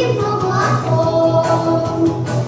give no home.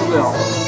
누구야?